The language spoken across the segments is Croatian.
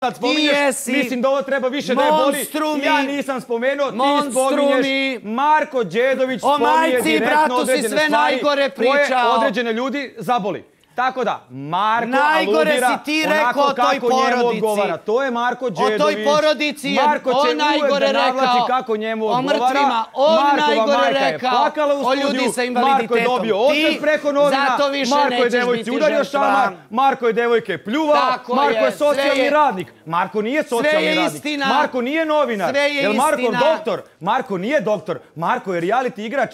sad spominješ, jesi mislim da ovo treba više da je boli. Ja nisam spomenuo, ti spominješ Marko Đedović spominje direktno određene sve stvari koje određene ljudi zaboli. Tako da, Marko Najgore aludira si ti onako rekao o toj kako njemu porodici. odgovara. To je Marko Đedović. toj porodici je Marko će on najgore da rekao. kako njemu O odgovara. mrtvima on Markova najgore majka je rekao. plakala u O ljudi sa Marko je invaliditetom. dobio otkaz preko novina. zato više Marko je devojci udario šamar. Marko je devojke pljuvao. Tako Marko je je, socijalni je- radnik. Marko nije socijalni je radnik. istina. Marko nije novinar. Sve je Jel Marko istina. doktor? Marko nije doktor. Marko je reality igrač.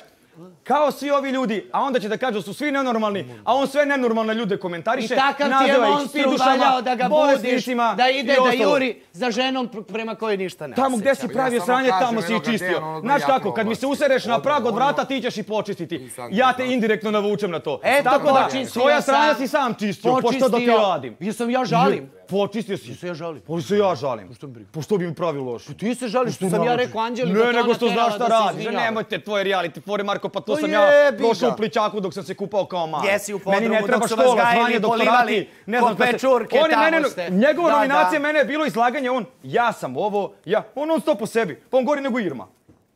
Kao svi ovi ljudi, a onda će da kažu da su svi nenormalni, a on sve nenormalne ljude I komentariše, takav ti je spidušama, valjao da ga budiš, da ide i da juri za ženom pr- prema kojoj ništa ne Tamo gdje si pravio sranje, tamo si i čistio. Ono Znaš kako, kad mi se usereš na prag od vrata, ti ćeš i počistiti. Ja te indirektno navučem na to. Eto, Tako da, svoja sam. sranja si sam čistio, pa što da ti radim? Jesam ja žalim. Počistio si. se ja žalim. Pa se ja žalim. Pa što bi mi pravi loš? Ti se žališ što sam ja rekao Anđeli Ne, nego što znaš šta radiš. Nemojte tvoje reality fore, Marko, pa to Pa sam ja prošao u pličaku dok sam se kupao kao mali. Jesi u Meni ne podrumu treba dok su vas gajili, polivali se- pečurke, tamo mene, ste. njegova nominacija mene je bilo izlaganje, on, ja sam ovo, ja, on on sto po sebi, pa on gori nego Irma.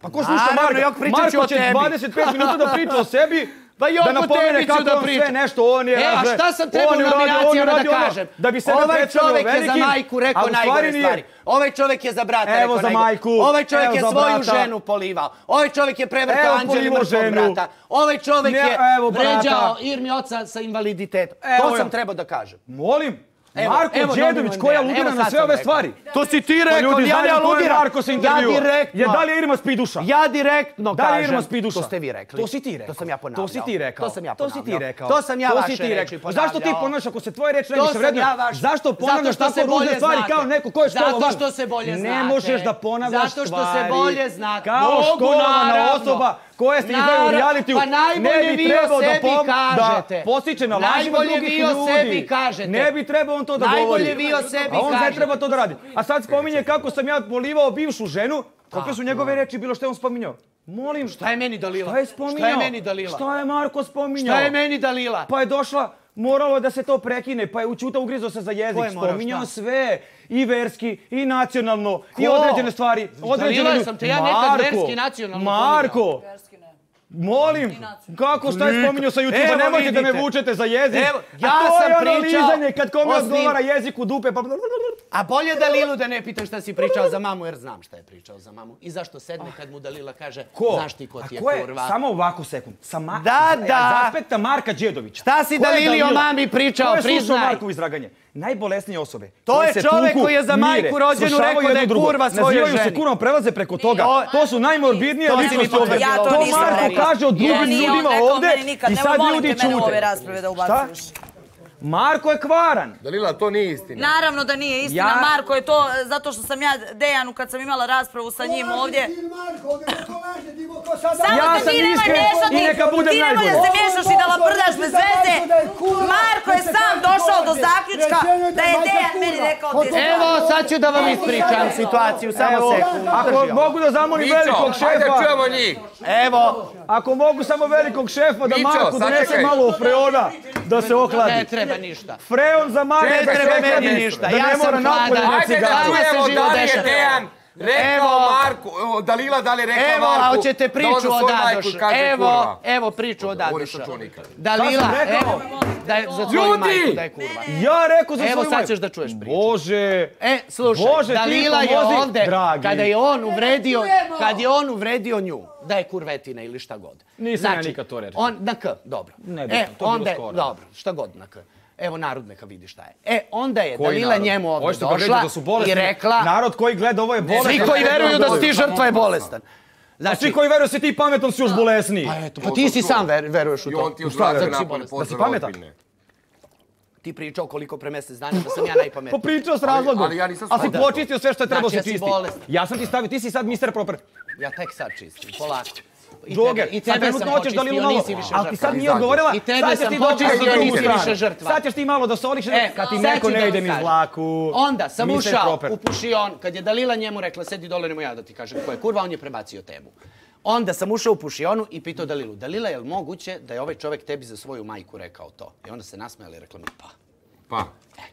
Pa ko sluša Marka? Marko će tebi. 25 minuta da priča o sebi, Pa jok, da napomene tebi ću kako da on sve nešto, on je... E, a šta sam trebao je nominacijama da ono kažem? Da bi sebe Ovaj čovjek je za velikim, majku a rekao u stvari najgore nije. stvari. Ovaj čovjek je za brata Evo rekao za najgore. majku, Ovaj čovjek je svoju ženu polivao. Ovaj čovjek je prevrtao Anđeli mrtvog brata. Ovaj čovjek je vređao Irmi oca sa invaliditetom. To sam trebao da kažem. Molim, Evo, Marko evo, Đedović koji Dejan, aludira na sve ove rekao. stvari. To si ti rekao, ljudi ja ne aludiram. Marko se Ja direktno. Je da li je Irma Spiduša? Ja direktno Da li je kažem. Irma Spiduša? To ste vi rekli. To si ti rekao. To sam ja ponavljao. To si ti rekao. To sam ja To si ti ponavljao. rekao. To sam ja To vaše si ti reči rekao. Zašto ti ponavljao. ponavljaš ako se tvoje reči vrednuju? ja vaš- Zašto ponavljaš tako ružne bolje stvari kao neko ko je školovan? Zato što se bolje Ne znate. možeš da ponavljaš Zato što se stvari bolje znate. Kao školovana osoba koja ste izdaju u realitiju. Pa najbolje ne bi trebao da, pom- kažete. da postiče na lažima Najbolje drugih vi o ljudi. sebi kažete. Ne bi trebao on to da Najbolje govori. vi o sebi A on ne treba to da radi. A sad spominje kako sam ja polivao bivšu ženu. Kakve su njegove reči bilo što je on spominjao? Molim, Šta je meni Dalila? Šta je spominjao? Šta je meni Dalila? Šta je Marko spominjao? Šta je meni Dalila? Pa je došla, moralo je da se to prekine, pa je učuta ugrizo se za jezik. Ko je morao, Spominjao šta? sve, i verski, i nacionalno, i određene stvari. Određene Dalila, sam te ja nekad Marko, verski, nacionalno Marko, molim, kako šta je spominjao sa YouTube-a, nemojte da me vučete za jezik. Evo, A ja to sam je pričao analizanje kad kome odgovara jezik u dupe, pa... A bolje Dalilu da ne pitam šta si pričao za mamu, jer znam šta je pričao za mamu. I zašto sedne kad mu Dalila kaže, Ko? znaš ti ko ti je A ko je, kurva. samo ovako sekund, sa Ma- Da, iz- da. iz aspekta Marka Đedovića. Šta si Dalili o mami pričao, Ko je slušao priznaj. Markovo izraganje? Najbolesnije osobe. To je tuku, koji je za majku rođenu rekao da je kurva svojoj Nazivaju se ženi. kurvom, prelaze preko toga. To- To su najmorbidnije ličnosti ovdje. Ja to Marko kaže o drugim Ja, ljudima ovdje i sad ljudi čute. rasprave da ubacuješ. Marko je kvaran. Dalila, to nije istina. Naravno da nije istina, Ja- Marko je to e, zato što sam ja Dejanu kad sam imala raspravu sa njim ovdje. Samo Ja te sam ti nemoj iskren i neka budem ti nemoj da se miješaš i da laprdaš bez veze. Marko je sam došao do zaključka da je Dejan meni rekao te stvari. Evo, sad ću da vam ispričam situaciju, samo sekund. ako mogu da zamolim velikog šefa, čujemo njih. Evo, ako mogu samo velikog šefa da Marku donese malo freona da se ne ohladi. Treba ništa. Freon za Marka Ne treba meni ništa, ja ne sam hladan. na Ajde da čujemo da li je dešava. Dejan rekao Evo. Marku, Dalila da li je rekao Evo, Marku a hoćete priču o kaže Evo, evo priču o nikad. Dalila, evo, da je za tvoju majku da je kurva. Ja rekao za Evo, svoju sad majku. ćeš da čuješ priču. Bože. E, slušaj, Bože, Dalila je dragi. kada je on uvredio, kad je on uvredio nju, da je kurvetina ili šta god. Znači, Nisam ja nikad to rekao. On, na K, dobro. Nebitno, e, to je bilo onda je, skoro. dobro, šta god na K. Evo narod neka vidi šta je. E, onda je Koji Dalila narod? njemu ovdje Hoćete došla da su i rekla, Narod koji gleda ovo je bolestan. svi koji veruju da si ti žrtva je bolestan. Znači, svi koji veruju da si ti pametan su još bolesniji. pa eto, pa ti si sam ver- veruješ u I to. on ti veruješ? napolje Da si pametan? Ti pričao koliko pre mjesec dana da sam ja najpametniji. Popričao s razlogom. ali ja nisam A si počistio sve što je trebalo Znači, se ja si čisti. bolestan. Ja sam ti stavio, ti si sad mister proper. Ja tek sad čistim, polako. Džoger, i sad tebe sam da počistio, li malo, nisi više ali ti žrtva. sad nije odgovorila, I tebe sad ćeš sam ti drugu nisi više žrtva. Sad ćeš ti malo da soliš, E, kad ti sad neko da ne ide niz kažem. vlaku. Onda sam ušao u pušion, kad je Dalila njemu rekla, sedi dole, nemoj ja da ti kažem ko je kurva, on je prebacio temu. Onda sam ušao u pušionu i pitao Dalilu, Dalila, je li moguće da je ovaj čovjek tebi za svoju majku rekao to? I onda se nasmejala i rekla mi, pa. Pa.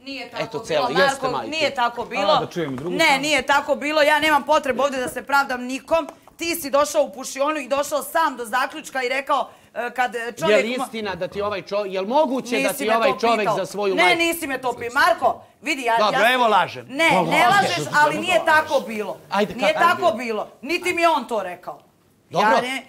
Nije tako Eto, bilo, Marko, nije tako bilo. A, da čujem drugu ne, stranu. nije tako bilo, ja nemam potrebu ovdje da se pravdam nikom. Ti si došao u pušionu i došao sam do zaključka i rekao e, kad Je čovjek... li ma- istina da ti ovaj čovjek, je li moguće da ti ovaj čovjek pitao. za svoju Ne, majku... nisi me to pitao. Marko, vidi, ja... Dobro, ja, evo lažem. Ne, ne lažeš. ali nije tako bilo. Ajde, nije kako je tako bilo? bilo. Niti mi je on to rekao. Dobro. Ja ne...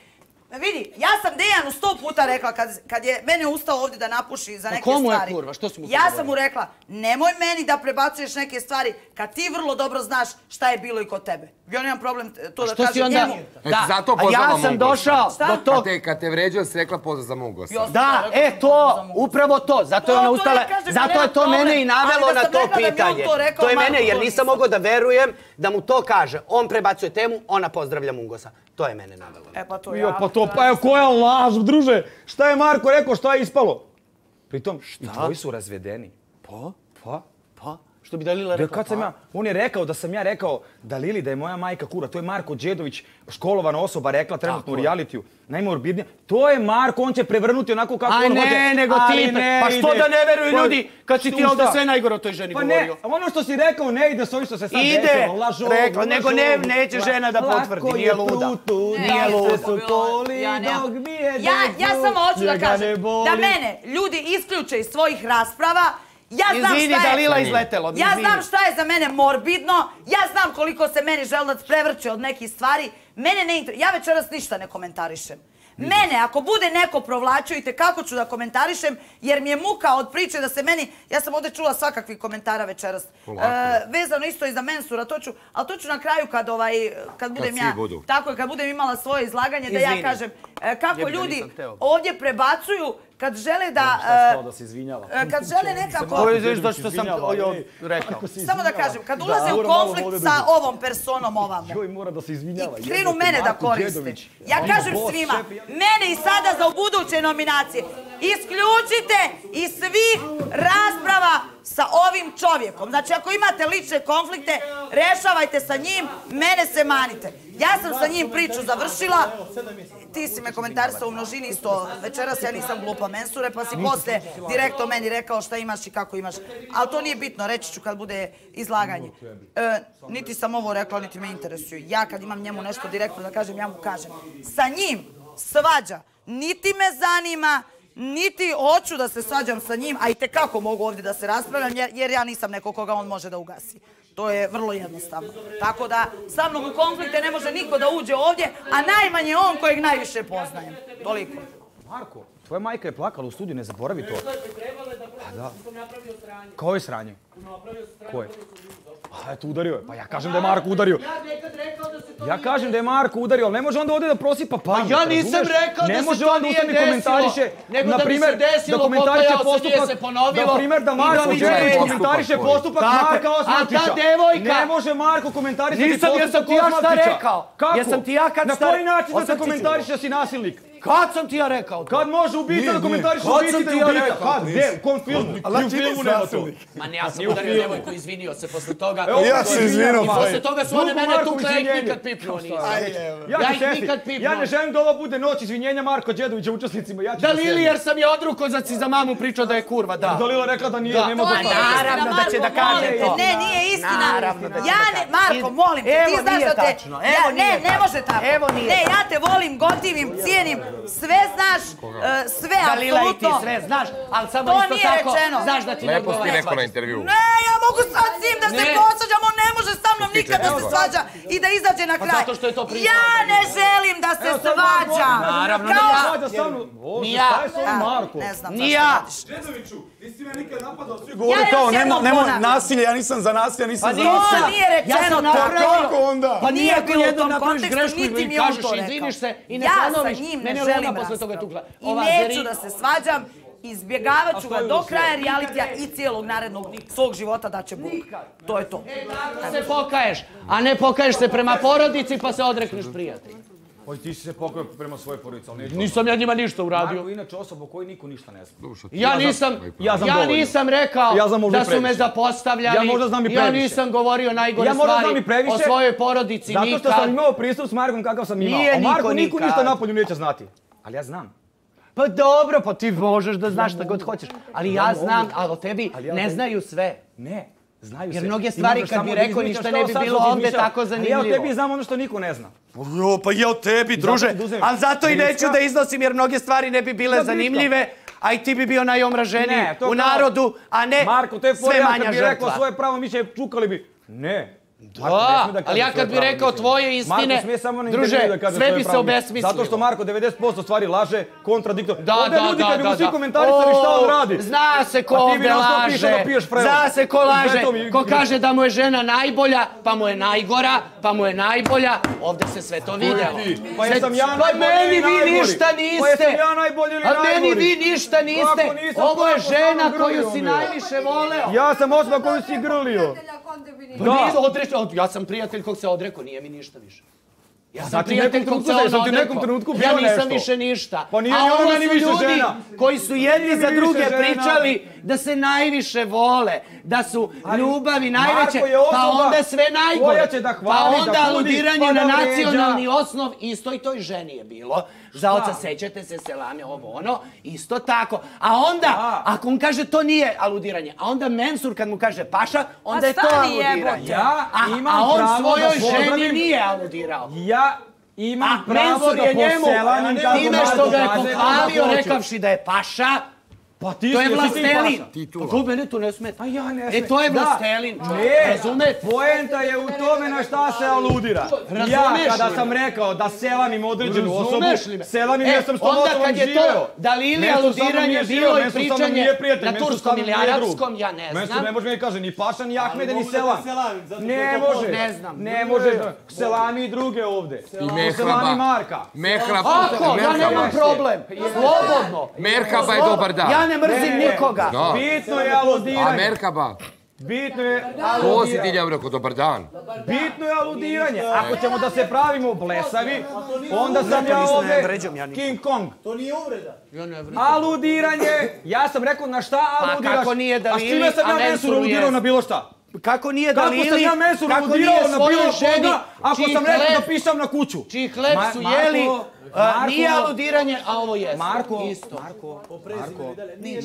Vidi, ja sam Dejanu sto puta rekla kad, kad je mene ustao ovdje da napuši za Pa neke komu je stvari. kurva? Što si mu Ja sam mu rekla, nemoj meni da prebacuješ neke stvari kad ti vrlo dobro znaš šta je bilo i kod tebe. Ja nemam problem e, to da Što si kažem onda... njemu. E, zato a ja sam došao Šta? do Kad tog... te, kad te vređao, si rekla pozdrav za. Ja sam Da, e da to, upravo to. Zato je To- ona ustala, zato je to problem. mene i navelo da na to da pitanje. to rekao, To je mene, jer nisam. mogao da verujem da mu to kaže. On prebacuje temu, ona pozdravlja Mungosa. To je mene navelo. E pa to Jo, ja. pa to, pa evo, koja laž, druže? Šta je Marko rekao, šta je ispalo? Pritom, i tvoji su razvedeni. Pa? Pa? Pa? Što bi Dalila Da, rekla? kad sam ja, on je rekao da sam ja rekao da Lili da je moja majka kura, to je Marko Đedović, školovana osoba rekla trenutno u realitiju. Najmorbidnije. To je Marko, on će prevrnuti onako kako Aj on ne, hoće. nego ali ti, ne pa što ide. da ne veruju Pa, ljudi kad si ti ovdje sve najgore o toj ženi Pa ne, govorio? ono što si rekao ne ide s ovim što se sad Ide, desilo, lažovu, rekla, nego ne- neće žena da potvrdi, lako nije je luda. prutu, Ne, da ja se nisam su toli, ja dok Ja, ja samo hoću da ne kažem da mene ljudi isključe iz svojih rasprava. Ja znam Izvini, šta je... Dalila izletelo. Ja znam šta je za mene morbidno, ja znam koliko se meni želudac prevrće od nekih stvari. Mene ne inter... Ja večeras ništa ne komentarišem. Mene, ako bude neko provlačio, i kako ću da komentarišem, jer mi je muka od priče da se meni, ja sam ovdje čula svakakvih komentara večeras, e, vezano isto i za mensura, to ću, ali to ću na kraju kad, ovaj, kad budem ja, budu. tako je, kad budem imala svoje izlaganje, da ja kažem e, kako ljudi ovdje prebacuju kad žele da... Stao e, da se izvinjava. e, kad žele nekako... Ovo je da što sam rekao. Samo da kažem, kad Da, ulaze u konflikt sa ovom personom ovamo, Joj, mora da se izvinjava. i krenu mene da koriste. Ja kažem svima, mene i sada za buduće nominacije, isključite iz svih rasprava sa ovim čovjekom. Znači, ako imate lične konflikte, rešavajte sa njim, mene se manite. Ja sam sa njim priču završila, ti si me komentarisao u množini isto večeras, ja nisam glupa mensure, pa si posle direktno meni rekao šta imaš i kako imaš. Ali to nije bitno, reći ću kad bude izlaganje. E, niti sam ovo rekla, niti me interesuje. Ja kad imam njemu nešto direktno da kažem, ja mu kažem. Sa njim svađa, niti me zanima, niti hoću da se svađam sa njim, a i tekako mogu ovdje da se raspravljam, jer, ja nisam neko koga on može da ugasi. To je vrlo jednostavno. Tako da sa mnom u konflikte ne može niko da uđe ovdje, a najmanje on kojeg najviše poznajem. Toliko. Marko, tvoja majka je plakala u studiju, ne zaboravi to. Pa da. Koje sranje? Koje? A eto, udario je. Pa ja kažem da je Marko udario. Ja kažem da je Marko udario, ali ne može onda ovdje da prosipa pamet, ja nisam rekao da ne se može to nije desilo, nego da mi se primjer, desilo, da komentariše pokajao se, nije postupak, se ponovilo na primjer da Marko da se- komentariše Postupak je. Marka A ta Osmatića. devojka- Ne može Marko komentarisati Nisam, postupak jesam ti ja šta Osmatića. rekao? Kako? Jesam ti ja kad Na koji način da se komentariše da si nasilnik? Kad sam ti ja rekao to? Kad može ubiti da komentariše Kad ubiti sam da ja ubita? rekao? Kad? Gdje? U kom filmu? Ni u filmu nema to. Ma ne, ja sam udario devojku, izvinio se posle toga. Evo, Ja se izvinio, posle toga su one mene tukle, ja ih nikad pipnuo nisam. Ja, ih nikad pipnuo. Ja ne želim da ovo bude noć izvinjenja Marko Đedovića učesnicima. Ja ću Da da Lili, jer sam je odruko za si za mamu pričao da je kurva, da. Dalila rekla da nije, Da. nema da. Naravno da će da kaže to. Ne, nije istina. Da ja da ne. Marko, molim te, ti znaš nije da te... tačno, evo, ne, nije ne tačno. može tako. Evo, nije Ne, tačno. ja te volim, gotivim, cijenim, sve znaš, e, sve Dalila i ti sve znaš, ali samo To isto nije tako, rečeno. znaš da ti ne Lepo si odgovara. rekao na intervju. Ne, ja mogu sad s njim da se Ne. posvađam, on ne može sa mnom nikad da se svađa i da izađe na Pa kraj. zato što je to priča. Ja ne želim da se Naravno. Svađa. Bože, Ni ja. Ne znam Ni ja. radiš. Đedoviću, nisi me nikad napadao, svi govore kao nema, nasilje, ja nisam za nasilje, nisam Pa za nasilje. To nije rečeno tako. Kako onda? Pa Nije bilo u jednom tom napraviš kontekstu, grešku niti i mi je on kažeš, to rekao. izviniš se i ne ja sa njim ne želim ona posle toga raspravu. tukla. I Ova neću da se svađam, izbjegavat ću ga do kraja realitija i cijelog narednog svog života da će Bog. To je to. Da se pokaješ, a ne pokaješ se prema porodici pa se odrekneš prijatelja. Oj, ti si se pokojao prema svojoj porodici, ali neću. Nisam ja njima ništa uradio. Marko je inače osoba o kojoj niko ništa ne zna. Ja nisam, ja znam ja nisam rekao Ja znam da su me zapostavljali. Ja možda znam i Ja previše. nisam govorio najgore Ja stvari previše, o svojoj porodici Zato što nikad. sam imao pristup s Markom kakav sam imao. Nije o Marku niko niko nikad. ništa napolju neće znati. Ali ja znam. Pa dobro, pa ti možeš da znaš šta god hoćeš. Ali ja znam, ali o tebi ne znaju sve. Ne, znaju Jer se. mnoge stvari kad bi rekao, ništa ne bi bilo ovdje tako Ali Ja o zanimljivo. tebi znam ono što niko ne zna. Jo, pa ja o tebi, druže. Ali zato i neću da iznosim jer mnoge stvari ne bi bile zanimljive, a i ti bi bio najomraženiji u narodu, a ne Marko, to je fora, sve manja kad bi rekao svoje pravo mišljenje, čukali bi. Ne. Da, da ali ja kad bi rekao tvoje istine, Marko smije samo na druže, da kaže sve bi se obesmislilo. Zato što Marko 90% stvari laže, kontradiktor. Da, Ovdje da, ljudi da, kad bi mu da, svi da. komentarisali šta on radi. Zna se ko ovdje laže. da. Zna se ko laže. Ko kaže da mu je žena najbolja, pa mu je najgora, pa mu je najbolja. Ovdje se sve to vidjelo. Pa Sve- jesam ja Pa najbolji meni ili vi najgori? ništa Pa niste. jesam ja najbolji ili A meni najgori? vi ništa niste. Ovo je kako žena koju si najviše voleo. Ja sam osoba koju si grlio. Pa Da. nije odreć- od- ja sam prijatelj kog se odrekao, nije mi ništa više. Ja sam Znači, prijatelj kog se sam ti u nekom trenutku Ja bio nisam nešto. više ništa. Pa nije A ovo su više ljudi žena. koji su jedni za druge žena. pričali da se najviše vole, da su ljubavi najveće, pa onda sve najgore. će da pa hvali, da onda aludiranje pa da na nacionalni osnov, isto i toj ženi je bilo. Za oca sećate se selame ovo ono, isto tako. A onda, Da. ako on kaže to nije aludiranje, a onda Mensur kad mu kaže paša, onda A je to aludiranje. Ja a, imam a on pravo svojoj da ženi nije aludirao. Ja imam A pravo da time Marko što ga je pohvalio rekavši da je paša, Pa ti to je vlastelin. Titula. Kako mene to ne smeta? A ja ne E, smem. to je vlastelin, razumete? poenta je u tome na šta se aludira. Ja Razumeš kada li sam rekao da selamim određenu osobu, Razumeš li me? selamim E, jer sam s tom osobom živeo. to da sa mnom aludiranje nije bilo i pričanje na turskom ili arapskom, ja ne znam. ne može mi kaže ni Paša, ni Ahmede, ni Selam. Ne to može. Ne znam. Ne može. Selami i druge ovde. I Selami Mehraba. Marka. Mehraba. Ako, ja nemam problem, slobodno. Merhaba je dobar dan. Ja ne mrzim nikoga. Da. Bitno je A aludiranje. Merhaba. Bitno je Ko si ti aludiranje. rekao dobar dan? Bitno je aludiranje. Ako ćemo da se pravimo blesavi, onda sam ja ovdje. King Kong. To nije uvreda. Aludiranje. Ja sam rekao na šta aludiraš. Pa kako nije da A s čime sam a ja Mensuru aludirao na bilo šta? Kako nije da Kako sam ja Mensur kako nije na bilo koga, ako sam rekao da pišam na kuću? čiji hleb su jeli, Marko, nije aludiranje, a ovo jeste. Marko, Isto. Marko, Marko,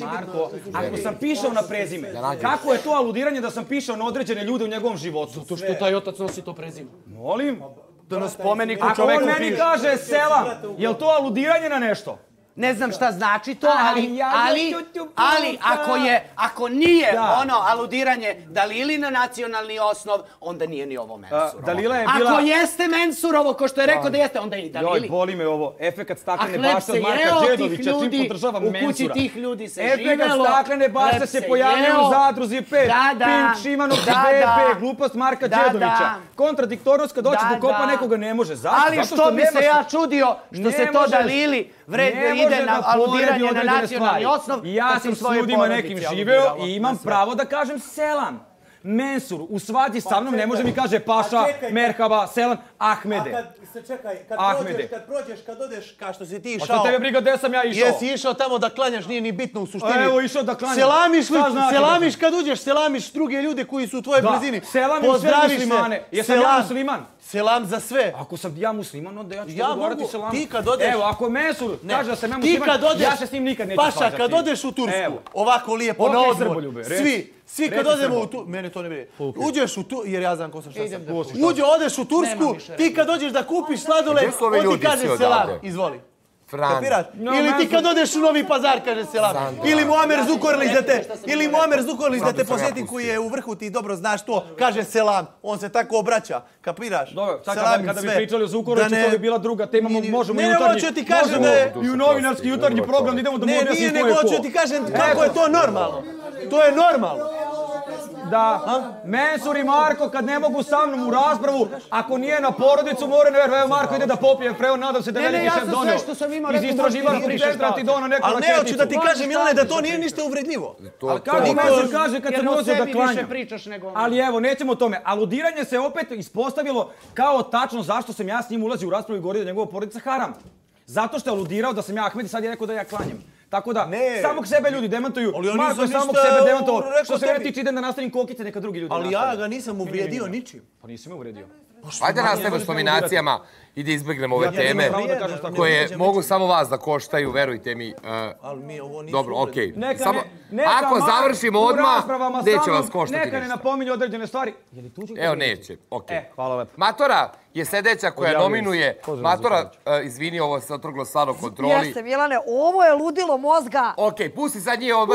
Marko, ako sam pišao na prezime, kako je to aludiranje da sam pišao na određene ljude u njegovom životu? To što taj otac nosi to prezime. Molim? Da nas spomeni ko Ako on čoveku meni piše. kaže selam, je to aludiranje na nešto? Ne znam šta znači to, ali, ali, ali ako je, ako nije Da. ono aludiranje Dalili na nacionalni osnov, onda nije ni ovo Mensurovo. Dalila je bila- Ako jeste Mensurovo, ko što je rekao da jeste, onda je i Joj, Dalili. boli me ovo. Efekat staklene bašte od Marka Đedovića, čim ljudi, podržavam u kući Mensura. tih ljudi se Efekat živelo, staklene bašte se pojavio u zadruzi 5. Da, da. Pink, Šimanov, Da, BP, glupost Marka Da, Đedovića. da. Kontradiktornost kad Da, da kopa da. nekoga ne može. Zašto? Ali što bi se ja čudio što se to Dalili vred, ne ide na aludiranje na nacionalni osnov. Ja sam s ljudima nekim živeo i imam pravo da kažem selam. Mensur u svađi sa mnom ne može mi kaže Paša, Pa čekaj. Merhaba, Selam, A Ahmede. kad se čekaj, kad Ahmede. prođeš, kad prođeš, kad odeš, kao što si ti Pa išao. što tebe briga gde sam ja išao? Jesi išao tamo da klanjaš, nije ni bitno u suštini. A evo, išao da klanjam. Selamiš, li, znači selamiš kad uđeš, selamiš druge ljude koji su u tvojoj blizini. selamim sve Pozdraviš muslimane. Jesam ja Selam. musliman? Selam za sve. Ako sam ja musliman, onda ja ću Ja govoriti selam. ti kad odeš- Evo, ako Mensur kaže da sam ja musliman, ja se s njim nikad neću Paša, kad odeš u Tursku, ovako lijepo na odmor, svi, svi kad odemo u tu, mene to ne brije. Uđeš u tu, jer ja znam ko sam šta sam. Uđe, odeš u Tursku, ti kad dođeš da kupiš sladoled, on ti kaže selam, izvoli. Fran. Kapirat? No, ili ti kad odeš u Novi Pazar kaže selam. Ili Muamer Zukorlić da te, ili Muamer Zukorlić da te posjeti koji je u vrhu, ti dobro znaš to, kaže selam. On se tako obraća, kapiraš? Dobro, kada, bi pričali o ne- to bi bila druga tema, Nije, nije. možemo Ne, i ne, jutarnji, hoću ti kažem da je- i u novinarski jutarnji program idemo da mu Ne, nije, objasnim ko nego je hoću ti kažem kako je to normalno. To je normalno. Da, Mensur i Marko kad ne mogu sa mnom u raspravu, ako nije na porodicu, mora ne evo Marko ide da popije freo, nadam se da je Ne, ne, veliki ja šef sam donio. sve što sam imao Iz rekao, možeš ti pričaš centra šta ti dono neku Ali ne, hoću da ti kažem, Milane, da to nije ništa uvredljivo. Ali kako Mensur kaže kad Jer sam o ulazio da klanjam? Ali evo, nećemo o tome. Aludiranje se opet ispostavilo kao tačno zašto sam ja s njim ulazio u raspravu i govorio da je njegova porodica haram. Zato što je aludirao da sam ja Ahmed i sad je rekao da ja klanjam. Tako da, Ne. samog sebe ljudi demantuju. Ali ja Marko je samog sebe demantovao. Što se mene tiče idem da nastavim kokice, neka drugi ljudi Ali ja nastave. ga nisam uvrijedio ničim. Pa nisi me uvrijedio. Ajde nastavimo s nominacijama i da izbjegnemo ove Ja teme koje mogu samo vas da koštaju, verujte mi. uh, Ali mi ovo nisu Dobro, okej. Neka Samo, ne, neka ako završimo odmah, neće vas koštati Neka ne ništa. napominju određene stvari. Je li tuđi? Evo neće, okej. E, hvala lepo. Matora je sljedeća koja nominuje. Matora, uh, izvini, ovo se otrglo stvarno kontroli. Jeste, Milane, ovo je ludilo mozga. Okej, pusti sad njih, ovo